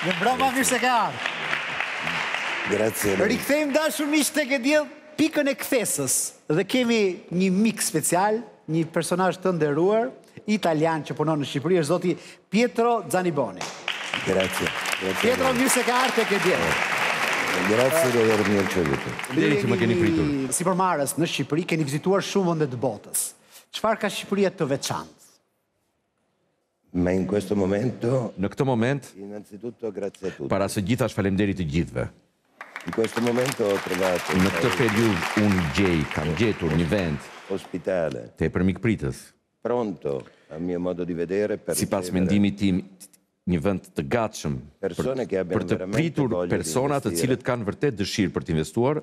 Dhe brava mirë se ke ardhë. Grazie. Rikthehemi të dashur miq te Kjo e diel pikën e kthesës. Dhe kemi një mik special, një personazh të nderuar, italian që punon në Shqipëri, është zoti Pietro Zaniboni. Grazie. Pietro, mirë se ke ardhë te Kjo e diel. Grazie dhe vërë mirë që vëtë. Liri që më keni pritur. Si sipërmarrës në Shqipëri, keni vizituar shumë vende të botës. Çfarë ka Shqipëria të veçantë? Ma in questo momento. Në këtë moment. Innanzitutto grazie a tutti. Para së gjithash faleminderit të gjithëve. In questo momento ho trovato. Në këtë periudhë unë gjej, kam gjetur një vend. Ospitale. Tepër mikpritës. Pronto, a mio modo di vedere, per ricevere. Sipas mendimit tim, një vend të gatshëm. Persone che abbiano veramente voglia di investire. Për të pritur persona të cilët kanë vërtet dëshirë për të investuar.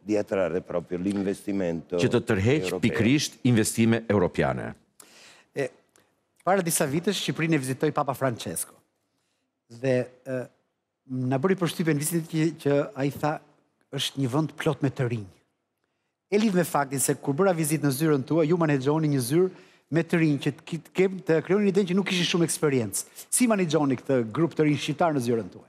di attrarre proprio l'investimento që të tërheqë pikërisht investime europiane. E, para disa vitesh Shqipërinë e vizitoi Papa Francesco. Dhe e, na bëri përshtypje në vizitë që, që ai tha është një vend plot me të rinj. E lidh me faktin se kur bëra vizitë në zyrën tuaj, ju menaxhoni një zyrë me të rinj që të, të, të krijonin idenë që nuk kishin shumë eksperiencë. Si menaxhoni këtë grup të rinjsh shqiptarë në zyrën tuaj?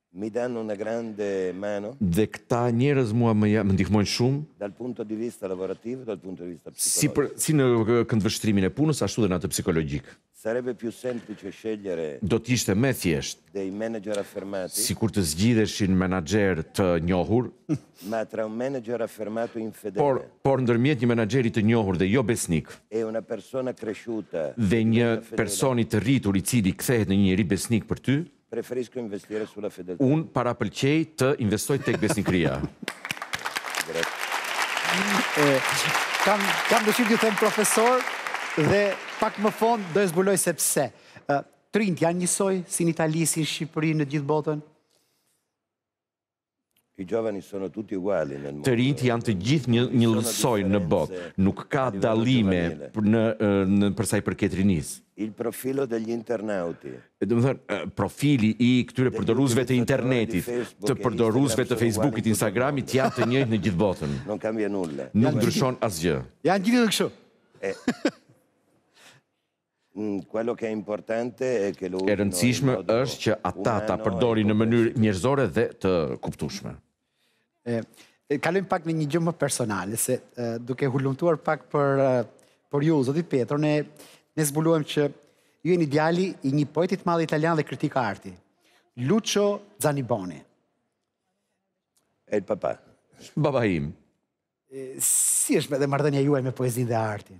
Mi danno una grande mano. Dhe këta njerëz mua më më ndihmojnë shumë. Dal punto di vista lavorativo e dal punto di vista psicologico. Si në këndvështrimin e punës ashtu dhe në atë psikologjik. Sarebbe più semplice scegliere. Do të ishte më e thjeshtë. Dei manager affermati. Sikur të zgjidheshin menaxherë të njohur. Ma tra un manager affermato e infedele. Por, por ndërmjet një menaxheri të njohur dhe jo besnik. E una persona cresciuta. Dhe një personi të rritur i cili kthehet në një njeri besnik për ty. Preferisco investire sulla fedeltà. Unë parapëlqej të investoj tek besnikëria. Kam dëshirë t'ju them profesor dhe pak më vonë do e zbuloj se pse. Të rinjtë janë njësoj si në Itali, si në Shqipëri, në të gjithë botën? Të rinjtë janë të gjithë njëllojsoj në botë, nuk ka dallime në për sa i përket rinisë. Domethënë, profili i këtyre përdoruesve të internetit, të përdoruesve të Fejsbukit, Instagramit janë të njëjtë në gjithë botën. Nuk ndryshon asgjë. Janë gjithë kështu. E rëndësishme është që ata ta përdorin në mënyrë njerëzore dhe të kuptueshme. E kalojmë pak në një gjë më personale, se duke hulumtuar pak për për ju, zoti Petro, ne ne zbuluam që ju jeni djali i një poeti të madh italian dhe kritik arti, Lucio Zaniboni. Il papà. Baba im. Si është edhe marrëdhënia juaj me poezinë dhe artin?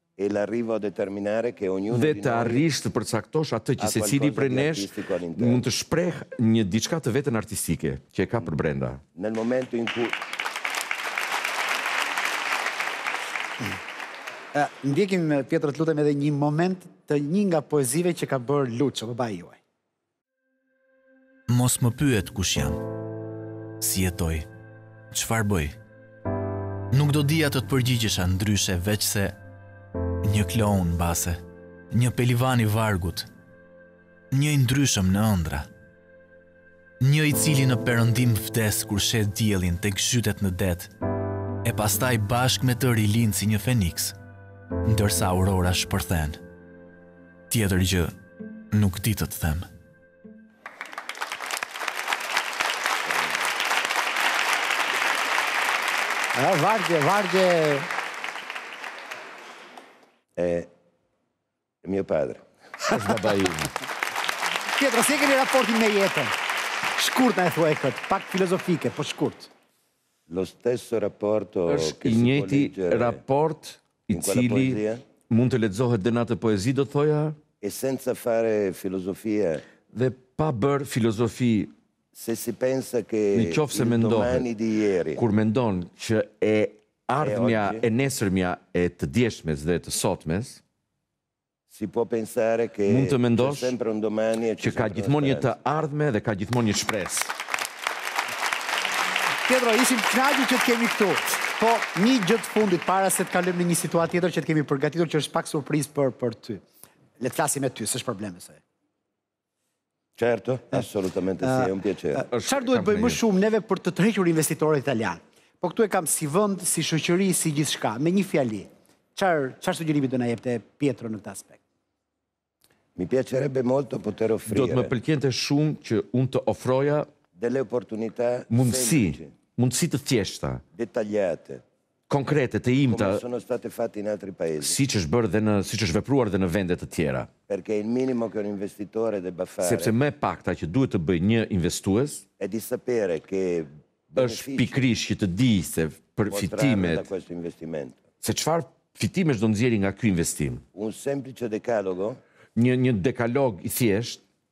Dhe të arrish të përcaktosh atë që secili prej nesh mund të shprehë një diçka të vetën artistike, që e ka përbrenda. Ndjekim, Pjetro, të lutem edhe një moment të një nga poezitë që ka bërë Luço, babai juaj. Mos më pyet kush jam, si jetoj, çfarë bëj. Nuk do dija të të përgjigjesha ndryshe veç se një kloun mbase, një pelivan i vargut, një i ndryshëm në ëndra. Një i cili në perëndim vdes kur sheh diellin tek zhytet në det, e pastaj bashkë me të rilind si një feniks, ndërsa aurora shpërthen. Tjetër gjë nuk di të të them. Ja, vargje, vargje. E, mio padre. Është babai im. Pietro, si e keni raportin me jetën? Shkurt na e thuaj këtë, pak filozofike, po shkurt. Lo stesso rapporto është i njëjti raport i cili mund të lexohet dhe në atë poezi, do të thoja, dhe pa bërë filozofi, në qoftë se mendohet, kur mendon që e ardhmja e nesërmja e të djeshmes dhe e të sotmes, Si può pensare che Mund të mendosh c'è sempre un domani e c'è që ka sempre una gjithmonë një të speranza. ardhme dhe ka gjithmonë një shpresë. Pietro, ishim të kënaqur që të kemi këtu. Po, një gjë të fundit para se të kalojmë në një situatë tjetër që të kemi përgatitur që është pak surprizë për për ty. Le të flasim me ty, s'është problem besoj. Certo, assolutamente sì, è un piacere. Çfarë duhet të bëjmë më shumë neve për të tërhequr investitorët italianë? Po këtu e kam si vend, si shoqëri, si gjithçka, me një fjali. Çfarë çfarë sugjerimi do na jepte Pietro në këtë aspekt? Mi piacerebbe molto poter offrire. Do të më pëlqente shumë që unë të ofroja delle opportunità mundësi, mundësi të thjeshta, dettagliate, konkrete të imta, siç është bërë dhe në, siç është vepruar dhe në vende të tjera. Sepse më e pakta që duhet të bëjë një investues, është pikërisht që të dijë se për fitimet, se çfarë fitimesh do nxjerri nga ky investim. Një, një dekalog i thjeshtë.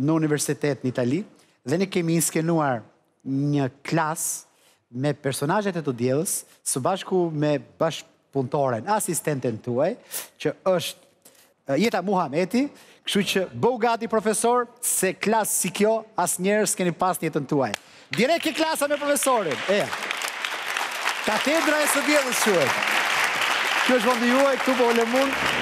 në universitet në Itali dhe ne kemi inskenuar një klasë me personazhet e të diellës, së bashku me bashkëpunëtoren, asistenten tuaj, që është Jeta Muhameti, kështu që bëhu gati profesor se klasë si kjo asnjëherë s'keni pas në jetën tuaj. Direkt ke klasa me profesorin. Eja. Katedra e së dielës quhet. Ky është vendi juaj, këtu po ulem unë.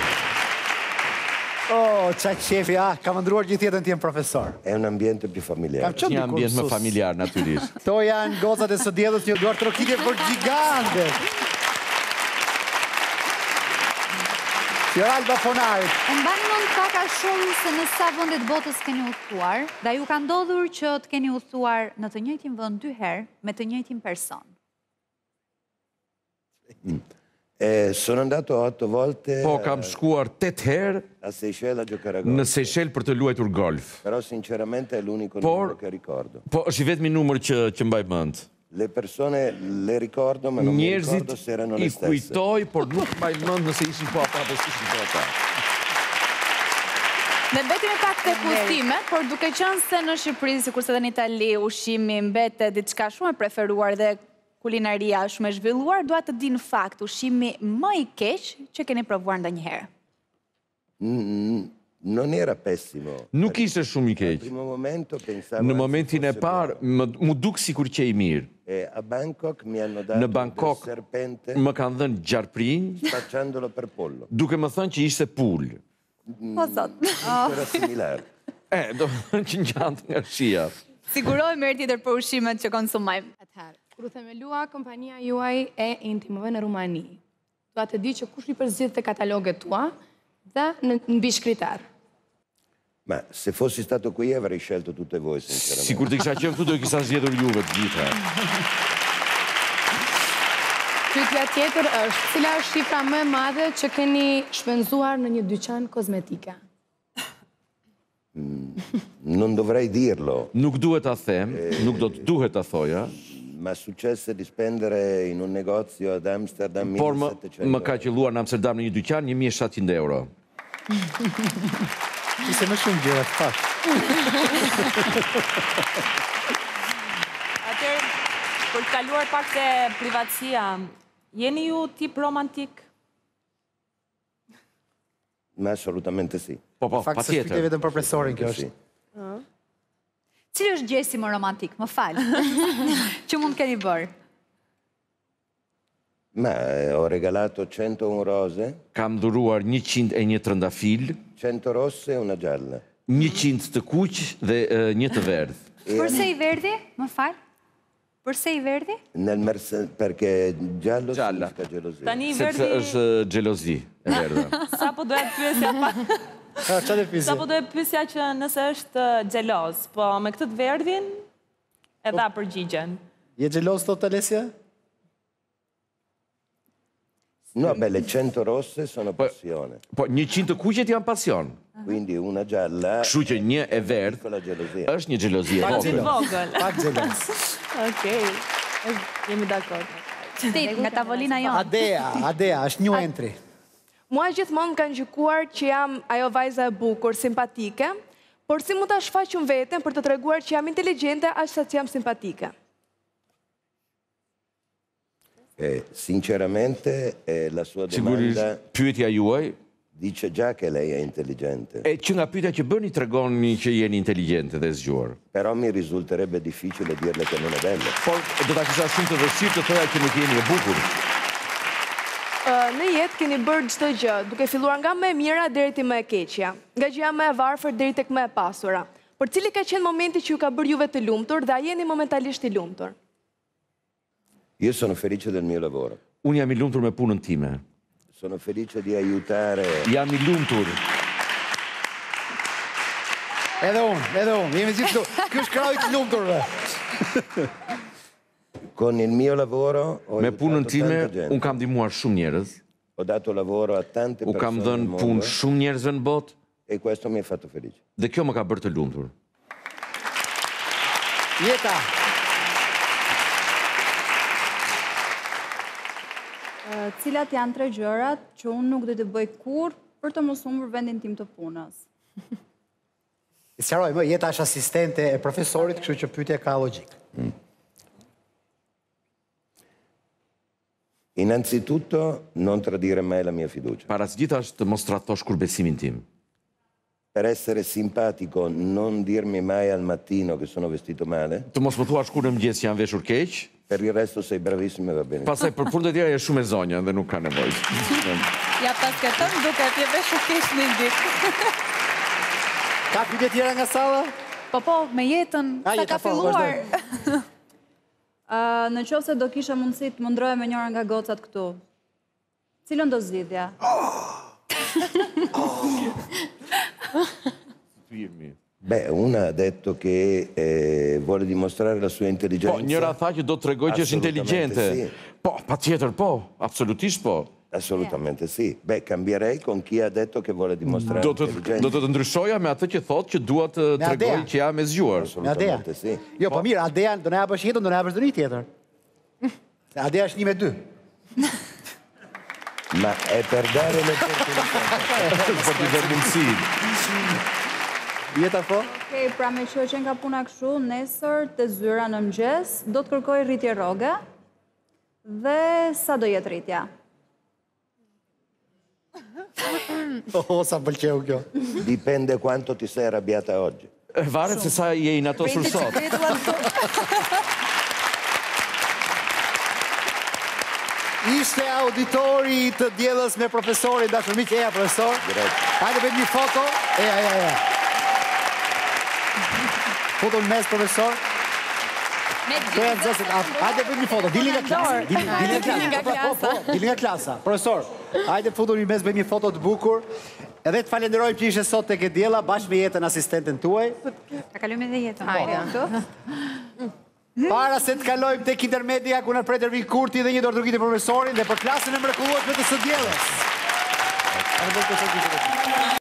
Oh, ça qefi, ah, kam ëndërruar gjithë jetën të jem profesor. Janë në ambiente pli familjarë. Kam qenë dikur ambient më familjar natyrisht. Këto janë gocat e së dielës, një duartrokitje për gjigandet. Fjoralba Ponarin. E mbani mend pak a shumë se në sa vende të botës keni udhëtuar? Dhe a ju ka ndodhur që të keni udhëtuar në të njëjtin vend dy herë me të njëjtin person? E sono andato otto volte. Po kam eh, shkuar 8 herë a Seychelles a giocare a golf. Në Seychelles për të luajtur golf. Però sinceramente è l'unico numero che ricordo. Po është i vetmi numër që që mbaj mend. Njerëzit i kujtoj, por nuk mbaj mend nëse ishin po ata apo s'ishin po ata. Ne mbetemi pak tek ushqimet, por duke qenë se në Shqipëri, sikurse dhe në Itali, ushqimi mbetet diçka shumë e preferuar dhe kulinaria është shumë e zhvilluar, dua të di në fakt ushqimi më i keq që keni provuar ndonjëherë. Nuk ishte shumë i keq. Në momentin e parë, m'u duk sikur qe i mirë. Në Bangkok më kanë dhënë gjarprinj, duke më thënë që ishte pulë. Po zot. E, do të thënë që ngjante nga shija. Sigurohemi herë tjetër për ushqimet që konsumojmë. Atëherë, kur u themelua kompania juaj e Intimove në Rumani, Dua të di që kush i përzgjidhte katalogët tua dhe mbi ç'kriter. Ma, se fossi stato qui avrei scelto tutte voi sinceramente. Sikur të kisha qenë këtu do ju kisha zgjedhur juve të gjitha. Pyetja tjetër është, cila është shifra më e madhe që keni shpenzuar në një dyqan kozmetike? Non dovrei dirlo. Nuk duhet ta them, nuk do të duhet ta thoja. M'è successo di spendere in un negozio ad Amsterdam mille e settecento euro. Por më ka qëlluar në Amsterdam në një dyqan një mijë e shtatëqind euro. Ishte më shumë gjëra të pash. Atëherë, për të kaluar pak te privatësia, jeni ju tip romantik? Ma assolutamente sì. Po, po, patjetër. Fakt se shpikej vetëm për profesorin kjo është. Ëh. Cili është gjesti më romantik? Më fal. Që mund të keni bërë? Ma, ho regalato 101 rose. Kam dhuruar 101 trëndafil. 100 rosse e una gialla. 100 të kuq dhe një të verdh. Përse i verdhi? Më fal. Përse i verdhi? Nel merse perke gialla është xhelozi. Tani i verdhi... Sepse është xhelozi e verdhë. Sa po doja të pyesja pa... Sa po doja pyesja? Sa po doja pyesja që nëse është xheloz, po me këtë të verdhin e dha përgjigjen. Je xheloz thotë Alesia? No, beh le 100 rosse sono po, passione. Po, një qind të kuqet janë pasion. Quindi una gialla. Kështu që një e verdhë është një xhelozi e vogël. Vogël. Pak xheloz. Okej. Jemi dakord. Tit, nga tavolina jonë. Adea, Adea, është një entry. Mua gjithmonë kanë gjykuar që jam ajo vajza e bukur, simpatike, por si mund ta shfaq unë veten për të treguar që jam inteligjente aq sa ç'jam simpatike. E, sinceramente, e, la sua domanda Sigurisht, pyetja juaj dice già che lei è intelligente. e që nga pyetja që bëni tregoni që jeni inteligjente dhe e zgjuar. Però mi risulterebbe difficile dirle che non è bella. Por do ta kisha shumë të vështirë të thoja që nuk jeni e bukur. Ë, në jetë keni bërë çdo gjë, duke filluar nga më e mira deri te më e keqja, nga gjëja më e varfër deri tek më e pasura. Por cili ka qenë momenti që ju ka bërë juve të lumtur dhe a jeni momentalisht i lumtur? Io sono felice del mio lavoro. Unë jam i lumtur me punën time. Sono felice di aiutare. Jam i lumtur. Edhe unë, edhe unë. Jemi gjithë këtu. Ky është krahu i të lumturve. Con il mio lavoro ho Me punën time unë kam ndihmuar shumë njerëz. Ho dato lavoro a tante persone. U kam dhënë punë shumë njerëzve në botë. E questo mi ha fatto felice. Dhe kjo më ka bërë të lumtur. Jeta. Cilat janë tre gjërat që unë nuk do të bëj kurrë për të mos humbur vendin tim të punës? E sqaroj më, jeta është asistente e profesorit, kështu që pyetja ka logjikë. Innanzitutto non tradire mai la mia fiducia. Para së gjithash të mos tradhtosh kurrë besimin tim. Per essere simpatico non dirmi mai al mattino che sono vestito male. Të mos më thuash kurrë në mëngjes që jam veshur keq. Per il resto sei bravissima e va bene così. Pastaj për punët e tjera je shumë e zonja dhe nuk ka nevojë. Ia paske thënë duket je veshur keq një ditë. Ka pyetje tjera nga salla? Po po, me Jetën, sa ka filluar. Në qoftë se do kisha mundësi të ndërroje me njërën nga gocat këtu. Cilën do zgjidhje? Be, una ha detto che eh, vuole dimostrare la sua intelligenza. Po, njëra tha që do të tregojë që është inteligente. Po, patjetër, po, absolutisht po. Assolutamente si. Beh, cambierei con chi ha detto che vuole dimostrare Do të intelligenza. do të të ndryshoja me atë që thotë që dua të Me tregoj Adean. që jam e zgjuar. Me Adea. Assolutamente si. Jo, po mirë, Adea do na japësh jetën, do na japësh ndonjë tjetër. Se Adea është një me dy. Ma è per dare l'opportunità. Po të jep mundësi. Jeta po? Okej, pra me që qenë ka puna kështu, nesër te zyra në mëngjes do të kërkoj rritje rroge. Dhe sa do jetë rritja? O, sa pëlqeu kjo. Dipende quanto ti sei arrabbiata oggi. Varet se sa je inatosur sot. Ishte auditori i së dielës me profesorin, ta shohim që, eja profesor. Hajde bëjmë një foto. Eja, eja, eja. Foto në mes, profesor. Hajde të bëjmë një foto, dilni nga klasa. Dilni nga klasa. Dilni nga klasa. Profesor, hajde futu në mes, bëjmë një foto të bukur. Edhe të falenderoj që ishe sot te kjo e diela, bashkë me Jetën asistenten tuaj. Ta kalojmë edhe Jetën. Hajde. Para se të kalojmë te Intermedia, ku na pret Ervin Kurti dhe një duartrokitje për profesorin dhe për klasën e mrekullueshme të së dielës.